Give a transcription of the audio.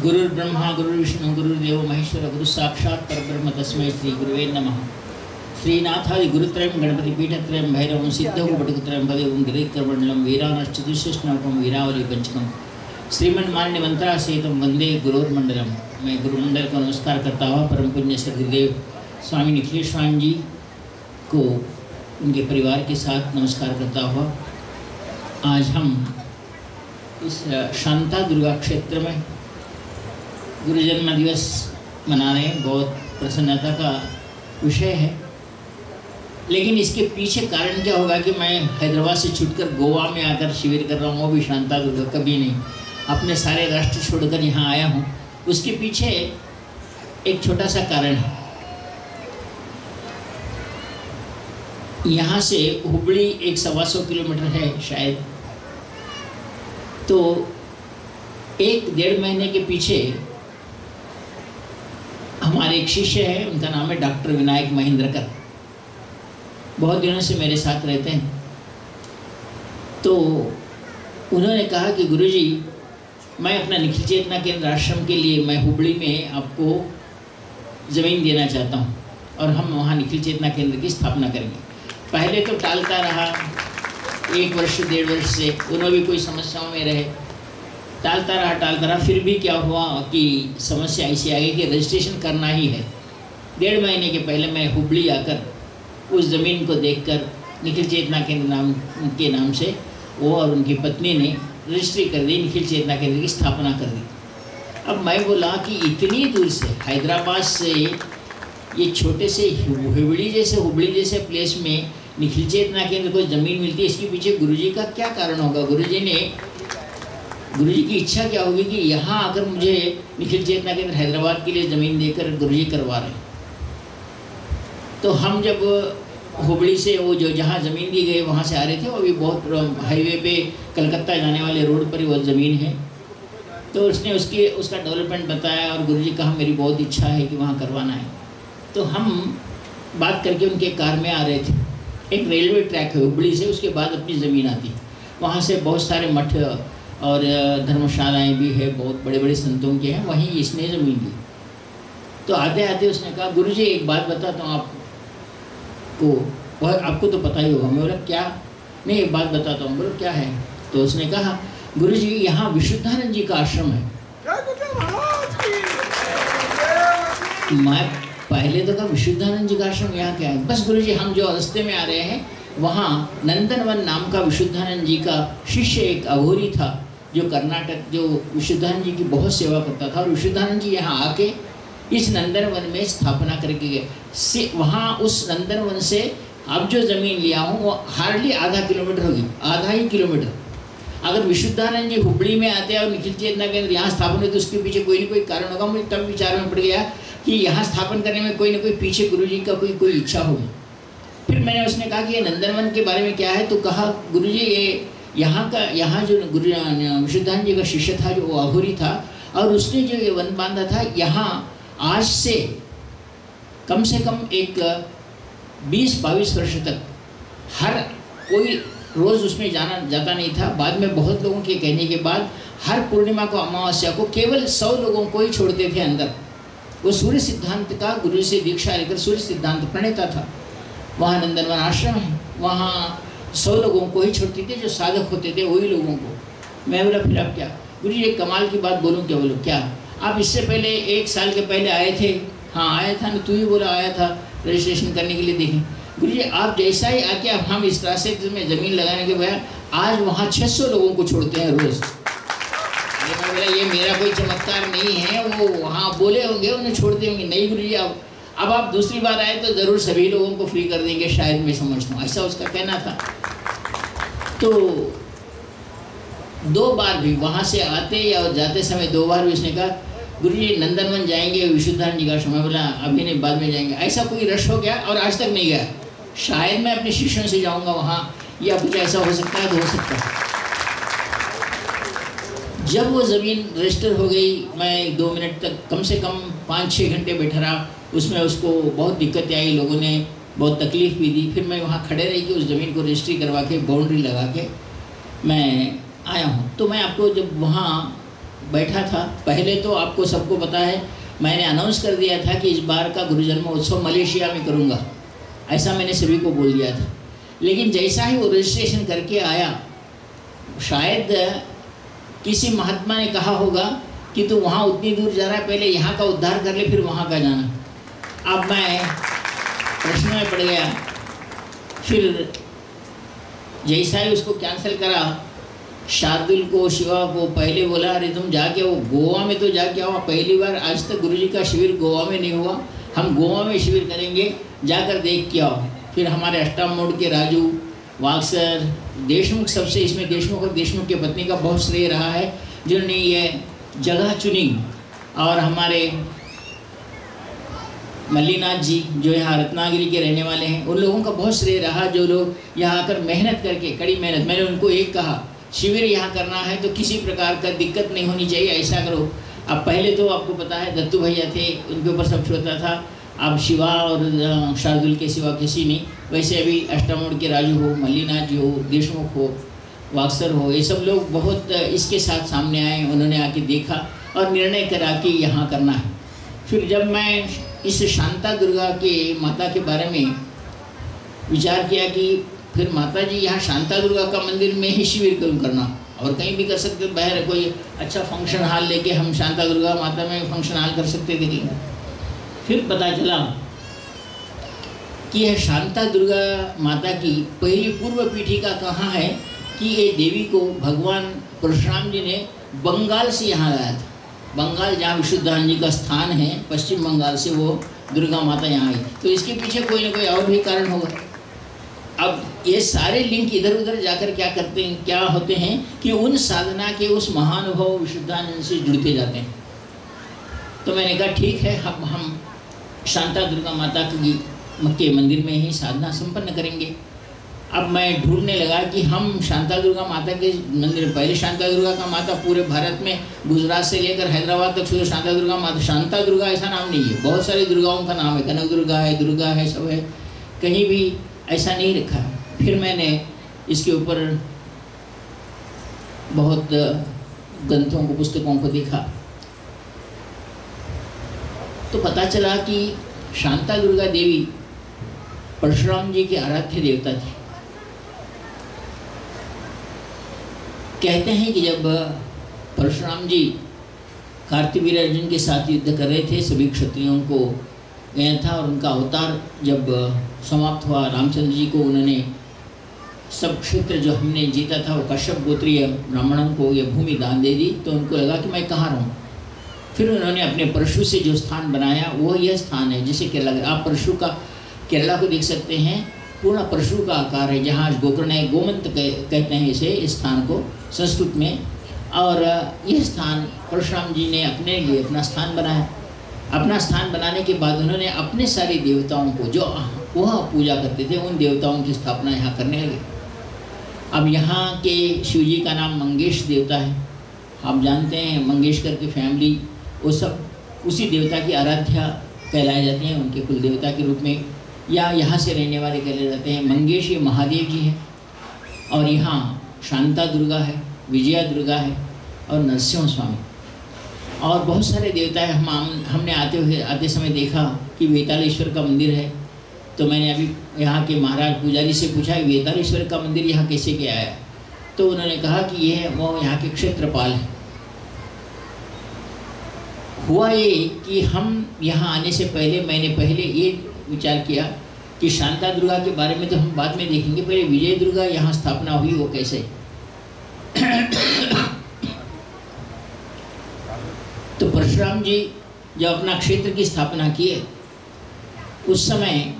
गुरुर्ब्रह्मा गुरुर्विष्णु गुरुर्देव महेश्वर, गुरु साक्षात् परब्रह्म तस्मै श्री गुरुवे नमः. श्रीनाथादि गुरुत्रयं, गणपतिपीठत्रयं, भैरवं सिद्धगुपटुकत्रयं पदेवं गिरिकर्मण्डलं वीरानश्चतुष्णवकं वीरावली पंचकम. श्रीमन्मान्य मंत्रा सहितं वंदे गुरुर्मंडलम मैं गुरुमंडल को नमस्कार करता हुआ परम पुण्य सदगुरुदेव स्वामी निखिलेश्वान जी को, उनके परिवार के साथ नमस्कार करता हुआ आज हम इस, शांता दुर्गा क्षेत्र में गुरु जन्म दिवस मना रहे हैं, बहुत प्रसन्नता का विषय है। लेकिन इसके पीछे कारण क्या होगा कि मैं हैदराबाद से छुटकर गोवा में आकर शिविर कर रहा हूँ, वो भी शांता कभी नहीं। अपने सारे राष्ट्र छोड़कर यहाँ आया हूँ। उसके पीछे एक छोटा सा कारण है। यहाँ से हुबली एक सवा सौ किलोमीटर है शायद। तो एक डेढ़ महीने के पीछे हमारे एक शिष्य है, उनका नाम है डॉक्टर विनायक महेंद्रकर। बहुत दिनों से मेरे साथ रहते हैं। तो उन्होंने कहा कि गुरुजी, मैं अपना निखिल चेतना केंद्र आश्रम के लिए मैं हुबली में आपको ज़मीन देना चाहता हूँ और हम वहाँ निखिल चेतना केंद्र की स्थापना करेंगे। पहले तो टालता रहा, एक वर्ष, डेढ़ वर्ष से, उन्होंने भी कोई समस्याओं में रहे। टालता रहा टालता रहा, फिर भी क्या हुआ कि समस्या ऐसी आ गई कि रजिस्ट्रेशन करना ही है। डेढ़ महीने के पहले मैं हुबली आकर उस ज़मीन को देखकर निखिल चेतना केंद्र नाम, के नाम से वो और उनकी पत्नी ने रजिस्ट्री कर दी, निखिल चेतना केंद्र की स्थापना कर दी। अब मैं बोला कि इतनी दूर से, हैदराबाद से, ये छोटे से हुबड़ी जैसे हुबड़ी जैसे प्लेस में निखिल चेतना केंद्र को ज़मीन मिलती है, इसके पीछे गुरुजी का क्या कारण होगा? गुरुजी ने गुरुजी की इच्छा क्या होगी कि यहाँ आकर मुझे निखिल चेतना केंद्र हैदराबाद के लिए ज़मीन देकर गुरुजी करवा रहे हैं। तो हम जब हुबड़ी से वो जो जहाँ ज़मीन दी गई, वहाँ से आ रहे थे, वो भी बहुत हाईवे पे कलकत्ता जाने वाले रोड पर ही वो ज़मीन है। तो उसने उसकी, उसका डेवलपमेंट बताया और गुरुजी कहा, मेरी बहुत इच्छा है कि वहाँ करवाना है। तो हम बात करके उनके कार में आ रहे थे। एक रेलवे ट्रैक है हुबड़ी से, उसके बाद अपनी ज़मीन आती। वहाँ से बहुत सारे मठ और धर्मशालाएँ भी है, बहुत बड़े बड़े संतों के हैं, वहीं इसने ज़मीन ली। तो आते आते उसने कहा गुरु जी एक बात बताता हूँ आप को वह आपको तो पता ही होगा। मैं बोला, क्या? नहीं, एक बात बताता हूँ। बोलो, क्या है? तो उसने कहा गुरु जी यहाँ विशुद्धानंद जी का आश्रम है। मैं पहले तो कहा विशुद्धानंद जी का आश्रम यहाँ क्या है? बस गुरु जी हम जो रास्ते में आ रहे हैं, वहाँ नंदनवन नाम का विशुद्धानंद जी का शिष्य एक अघोरी था। जो कर्नाटक, जो विशुद्धानंद जी की बहुत सेवा करता था, और विशुद्धानंद जी यहाँ आके इस नंदनवन में स्थापना करके गए। से वहाँ उस नंदनवन से अब जो ज़मीन लिया हूँ, वो हार्डली आधा किलोमीटर होगी, आधा ही किलोमीटर। अगर विशुद्धानंद जी हुबड़ी में आते हैं और निखिल चेतना केंद्र यहाँ स्थापन हुए तो उसके पीछे कोई ना कोई कारण होगा? मुझे तब विचार में पड़ गया कि यहाँ स्थापन करने में कोई ना कोई पीछे गुरु जी का कोई कोई इच्छा होगी। फिर मैंने उसने कहा कि ये नंदनवन के बारे में क्या है? तो कहा गुरु जी ये यहाँ का, यहाँ जो गुरु विशुद्धानंद जी का शिष्य था, जो वो अघोरी था, और उसने जो ये वन बांधा था, यहाँ आज से कम से कम एक 20-22 वर्ष तक हर कोई रोज़ उसमें जाना, जाता नहीं था। बाद में बहुत लोगों के कहने के बाद हर पूर्णिमा को, अमावस्या को केवल सौ लोगों को ही छोड़ते थे अंदर। वो सूर्य सिद्धांत का गुरु से दीक्षा लेकर सूर्य सिद्धांत प्रणेता था। वहाँ नंदनवन आश्रम है वहाँ सौ लोगों को ही छोड़ती थी जो साधक होते थे, वही लोगों को। मैं बोला, फिर आप क्या? गुरु जी, एक कमाल की बात बोलूँ क्या बोलो? क्या? आप इससे पहले एक साल के पहले आए थे? हाँ आया था ना? तू ही बोला, आया था रजिस्ट्रेशन करने के लिए देखें। गुरु जी, आप जैसा ही आके अब हम इस रास्ते में ज़मीन लगाने के बजाय आज वहाँ 600 लोगों को छोड़ते हैं रोज़। बोला, ये मेरा कोई चमत्कार नहीं है, वो वहाँ बोले होंगे, उन्हें छोड़ते होंगे। नहीं गुरु जी, अब अब आप दूसरी बार आए तो ज़रूर सभी लोगों को फ्री कर देंगे, शायद मैं समझता हूँ। ऐसा उसका कहना था। तो दो बार भी वहाँ से आते या जाते समय दो बार भी उसने कहा, गुरु जी, नंदनवन जाएँगे विशुद्धानंद जी का समय बोला अभी नहीं बाद में जाएँगे। ऐसा कोई रश हो गया और आज तक नहीं गया। शायद मैं अपने शिष्यों से जाऊँगा वहाँ, या कुछ ऐसा हो सकता है तो हो सकता है। जब वो ज़मीन रजिस्टर हो गई, मैं दो मिनट तक कम से कम पाँच छः घंटे बैठा रहा। उसमें उसको बहुत दिक्कतें आई, लोगों ने बहुत तकलीफ़ भी दी। फिर मैं वहाँ खड़े रही कि उस ज़मीन को रजिस्ट्री करवा के बाउंड्री लगा के मैं आया हूँ। तो मैं आपको जब वहाँ बैठा था, पहले तो आपको सबको पता है, मैंने अनाउंस कर दिया था कि इस बार का गुरु जन्म उत्सव मलेशिया में करूँगा। ऐसा मैंने सभी को बोल दिया था। लेकिन जैसा ही वो रजिस्ट्रेशन करके आया, शायद किसी महात्मा ने कहा होगा कि तू वहाँ उतनी दूर जा रहा है, पहले यहाँ का उद्धार कर ले, फिर वहाँ का जाना। अब मैं प्रश्न में पड़ गया फिर जैसा ही उसको कैंसिल करा, शार्दुल को, शिवा को, पहले बोला, अरे तुम जाके वो गोवा में तो जाके आओ। पहली बार आज तक गुरु जी का शिविर गोवा में नहीं हुआ। हम गोवा में शिविर करेंगे, जाकर देख के आओ। फिर हमारे अष्टाम मोड़ के राजू, वाक्सर, देशमुख सबसे इसमें, देशमुख और देशमुख की पत्नी का बहुत श्रेय रहा है। जिन्होंने ये जगह चुनी और हमारे मल्लीनाथ जी, जो यहाँ रत्नागिरी के रहने वाले हैं, उन लोगों का बहुत श्रेय रहा जो लोग यहाँ आकर मेहनत करके, कड़ी मेहनत, मैंने उनको एक कहा, शिविर यहाँ करना है तो किसी प्रकार का दिक्कत नहीं होनी चाहिए, ऐसा करो। अब पहले तो आपको पता है, दत्तू भैया थे, उनके ऊपर सब छोटा था। अब शिवा और शार्दुल के सिवा किसी नहीं। वैसे अभी अष्टमोड़ के राजू हो, मल्लीनाथ जी हो, देशमुख हो, वाक्सर हो, ये सब लोग बहुत इसके साथ सामने आए, उन्होंने आके देखा और निर्णय करा कि यहाँ करना है। फिर जब मैं इस शांता दुर्गा के माता के बारे में विचार किया कि फिर माता जी यहाँ शांता दुर्गा का मंदिर में ही शिविर क्यों करना। और कहीं भी कर सकते, बाहर कोई अच्छा फ़ंक्शन हॉल लेके हम शांता दुर्गा माता में फ़ंक्शन हॉल कर सकते थे फिर पता चला कि यह शांता दुर्गा माता की पहली पूर्व पीठिका कहाँ है कि ये देवी को भगवान परशुराम जी ने बंगाल से यहाँ लाया था। बंगाल जहाँ विशुद्धान जी का स्थान है, पश्चिम बंगाल से वो दुर्गा माता यहाँ आई। तो इसके पीछे कोई ना कोई और भी कारण होगा। अब ये सारे लिंक इधर उधर जाकर क्या करते हैं, क्या होते हैं कि उन साधना के उस महानुभव विशुद्धानंद से जुड़ते जाते हैं। तो मैंने कहा, ठीक है हम हम शांता दुर्गा माता की के मंदिर में ही साधना संपन्न करेंगे। अब मैं ढूँढने लगा कि हम शांता दुर्गा माता के मंदिर, पहले शांता दुर्गा का माता पूरे भारत में, गुजरात से लेकर हैदराबाद तक शुरू शांता दुर्गा माता, शांता दुर्गा ऐसा नाम नहीं है। बहुत सारी दुर्गाओं का नाम है, कनक दुर्गा है दुर्गा है, सब है। कहीं भी ऐसा नहीं रखा फिर मैंने इसके ऊपर बहुत ग्रंथों को, पुस्तकों को देखा। तो पता चला कि शांता दुर्गा देवी परशुराम जी की आराध्य देवता थे। कहते हैं कि जब परशुराम जी कार्तिवीर अर्जुन के साथ युद्ध कर रहे थे, सभी क्षत्रियों को गया था और उनका अवतार जब समाप्त हुआ, रामचंद्र जी को उन्होंने सब क्षेत्र जो हमने जीता था, वो कश्यप गोत्रीय ब्राह्मणों को यह भूमि दान दे दी तो उनको लगा कि मैं कहाँ रहूँ? फिर उन्होंने अपने परशु से जो स्थान बनाया, वो यह स्थान है, जैसे केरला, आप परशु का केरला को देख सकते हैं पूर्ण परशु का आकार है, जहाँ गोकर्ण गोमंत कहते हैं इसे, इस स्थान को, संस्कृत में। और यह स्थान परशुराम जी ने अपने लिए अपना स्थान बनाया। अपना स्थान बनाने के बाद उन्होंने अपने सारे देवताओं को, जो वह पूजा करते थे, उन देवताओं की स्थापना यहाँ करने लगे। अब यहाँ के शिव जी का नाम मंगेश देवता है। आप जानते हैं, मंगेशकर की फैमिली, वो सब, उसी देवता की आराध्या कहलाए जाते हैं, उनके कुल देवता के रूप में। या यहाँ से रहने वाले कहले जाते हैं, मंगेश ये महादेव जी हैं। और यहाँ शांता दुर्गा है, विजया दुर्गा है और नरसिंह स्वामी और बहुत सारे देवता हैं हम हमने आते हुए, आते समय देखा कि वेतालेश्वर का मंदिर है। तो मैंने अभी यहाँ के महाराज पुजारी से पूछा, वेतालेश्वर का मंदिर यहाँ कैसे क्या आया तो उन्होंने कहा कि ये वो यहाँ के क्षेत्रपाल हैं। हुआ ये कि हम यहाँ आने से पहले, मैंने पहले ये विचार किया कि शांता दुर्गा के बारे में तो हम बाद में देखेंगे, पहले विजय दुर्गा यहाँ स्थापना हुई, वो कैसे? तो परशुराम जी जब अपना क्षेत्र की स्थापना किए, उस समय